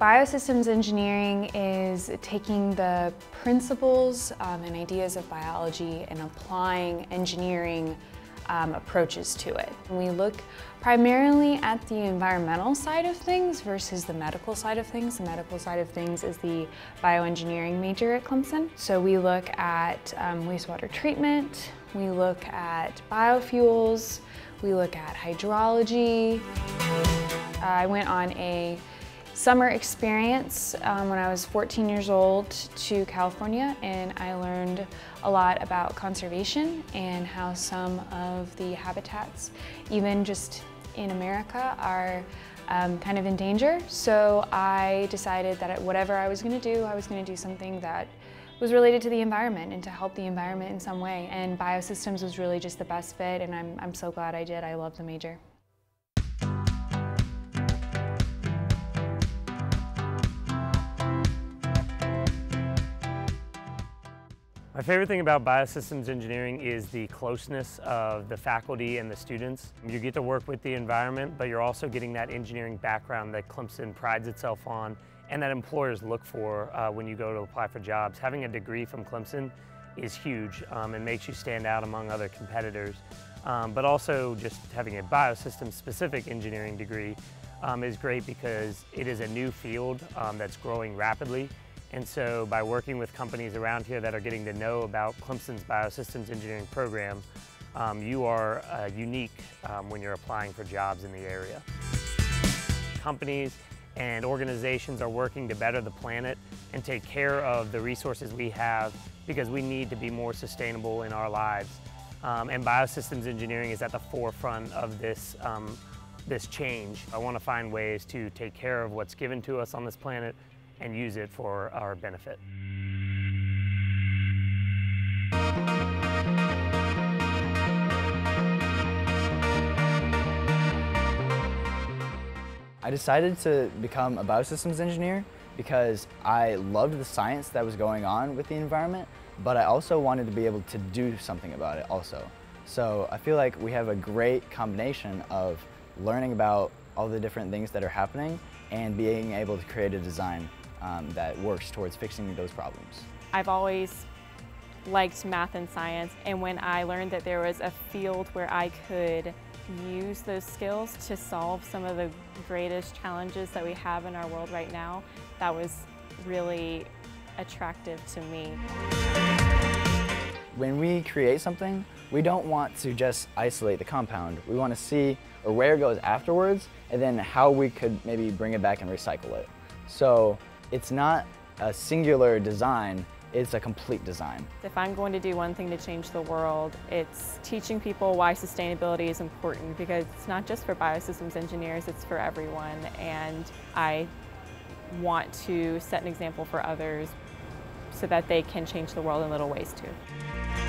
Biosystems engineering is taking the principles um, and ideas of biology and applying engineering um, approaches to it. We look primarily at the environmental side of things versus the medical side of things. The medical side of things is the bioengineering major at Clemson. So we look at um, wastewater treatment, we look at biofuels, we look at hydrology. Uh, I went on a summer experience um, when I was 14 years old to California and I learned a lot about conservation and how some of the habitats, even just in America, are um, kind of in danger. So I decided that whatever I was going to do, I was going to do something that was related to the environment and to help the environment in some way. And biosystems was really just the best fit and I'm, I'm so glad I did. I love the major. My favorite thing about biosystems engineering is the closeness of the faculty and the students. You get to work with the environment, but you're also getting that engineering background that Clemson prides itself on and that employers look for uh, when you go to apply for jobs. Having a degree from Clemson is huge um, and makes you stand out among other competitors. Um, but also just having a biosystems specific engineering degree um, is great because it is a new field um, that's growing rapidly and so by working with companies around here that are getting to know about Clemson's Biosystems Engineering program, um, you are uh, unique um, when you're applying for jobs in the area. Companies and organizations are working to better the planet and take care of the resources we have because we need to be more sustainable in our lives. Um, and biosystems engineering is at the forefront of this, um, this change. I want to find ways to take care of what's given to us on this planet and use it for our benefit. I decided to become a biosystems engineer because I loved the science that was going on with the environment, but I also wanted to be able to do something about it also. So I feel like we have a great combination of learning about all the different things that are happening and being able to create a design um, that works towards fixing those problems. I've always liked math and science and when I learned that there was a field where I could use those skills to solve some of the greatest challenges that we have in our world right now, that was really attractive to me. When we create something, we don't want to just isolate the compound. We want to see or where it goes afterwards and then how we could maybe bring it back and recycle it. So it's not a singular design, it's a complete design. If I'm going to do one thing to change the world, it's teaching people why sustainability is important because it's not just for biosystems engineers, it's for everyone. And I want to set an example for others so that they can change the world in little ways too.